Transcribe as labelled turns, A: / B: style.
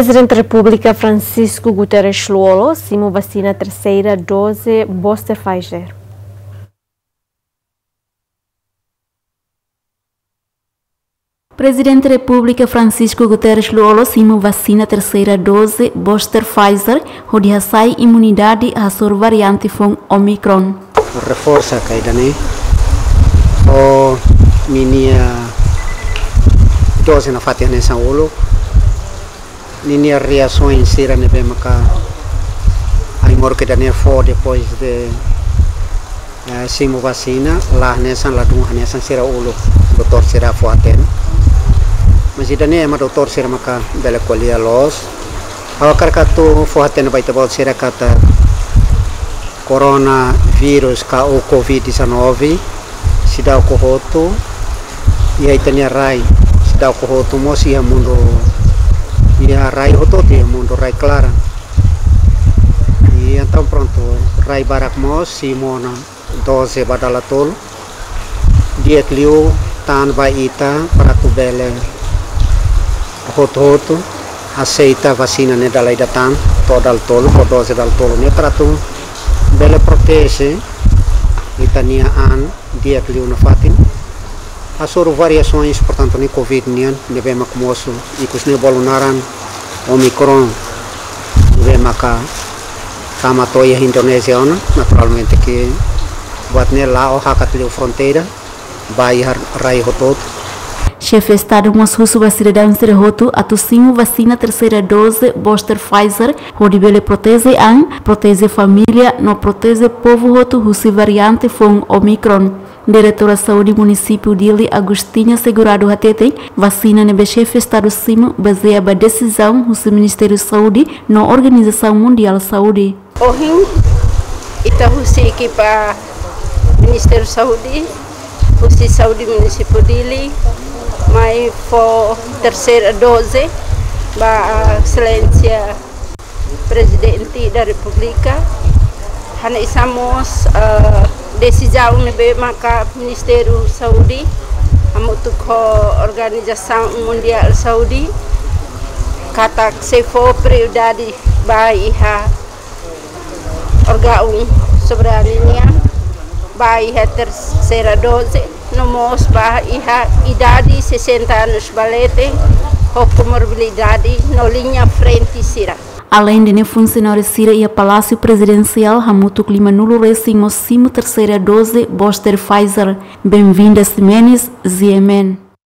A: Presidente da República Francisco Guterres Luolo simo vacina terceira dose booster Pfizer.
B: Presidente da República Francisco Guterres Luolo simo vacina terceira dose booster Pfizer, onde sai imunidade a sua variante from Omicron.
C: Reforça a caída, né? O minha dose na fatia nessa olo, minha reações sira ne bem maca ai mor que dane depois de uh, simo vacina lá nessa lá dung nessa sira olo doutor sira for atendo mas idane ma doutor sira maka bela kolia los awakar katu for atendo baita bol sira kata coronavirus ka o covid-19 sida ko hoto e aí tania rai sida ko hoto mo sia mundo ia rai hoto ti mundo rai clara e então pronto rai barak mo simona 12 badala tol dia clio tan vai ita para tu bele hoto hoto aceita vacina ne dalai datan to dal tolo ko dose dal tolo ne para tu bele protege itania an dia que na fatin asoro variações portanto ne covid nian ne bema kumoso e kus ne bolunaran omicron ne bema ka kama toia Indonésia ona naturalmente que buat ne lá o hakat fronteira vai rai hotot
B: Chefe Estado Mosrusso cidadão Serehoto atucinho vacina terceira dose booster Pfizer, onde ele protege an, protege família, não protege povo roto russo variante from Omicron. Diretora Saúde Município Dili Agostinha Segurado Hatete, vacina nebe chefe Estado Cimo baseia a decisão do Ministério da Saúde na Organização Mundial de Saúde.
D: Ohim, ita husi equipa Ministério da Saúde, husi Saúde Município Dili, mai for terceira dose ba excelência presidente da república hana isamos uh, decisão nebe maka ministério saudi amutu ko organização mundial saudi. Kata se for prioridade ba iha orgaun soberania ba iha terceira dose nomos bah iha idade 60 anos balete. Com comorbilidade no linha frente sira.
B: Além de funcionário Sira e a Palácio Presidencial, Hamuto Clima Nulo Racing, o terceira dose, Boster Pfizer. Bem-vinda, Simenes, Ziemen.